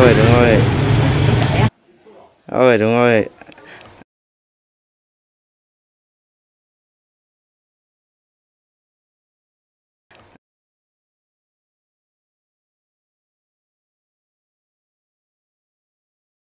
ơi đúng rồi. Ơi đúng rồi.